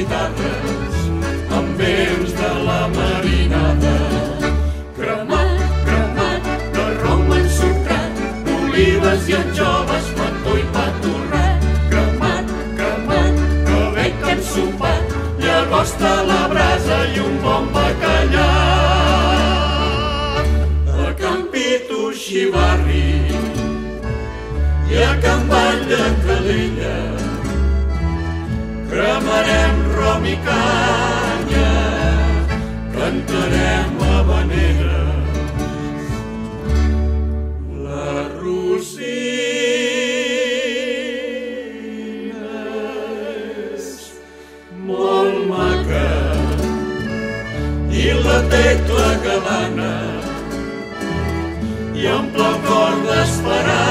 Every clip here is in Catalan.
guitarres amb vents de la marinada. Cremat, cremat, de rom ensortat, olives i anjoves, pató i pa torrat. Cremat, que veig que hem sopat, llagosta a la brasa i un bon bacallà. A Can Pitu, Xivarri, i a Can Vall de Calella, cremarem pam i canya, cantarem la vanera. La Rosina és molt maca i la tecla que mana i amb la cor d'esperar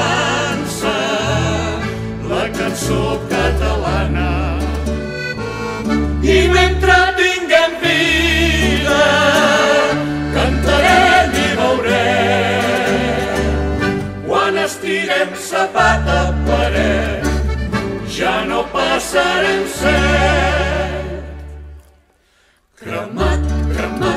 vestirem sapat a paret, ja no passarem set. Cremat, cremat,